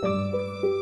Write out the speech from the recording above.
Música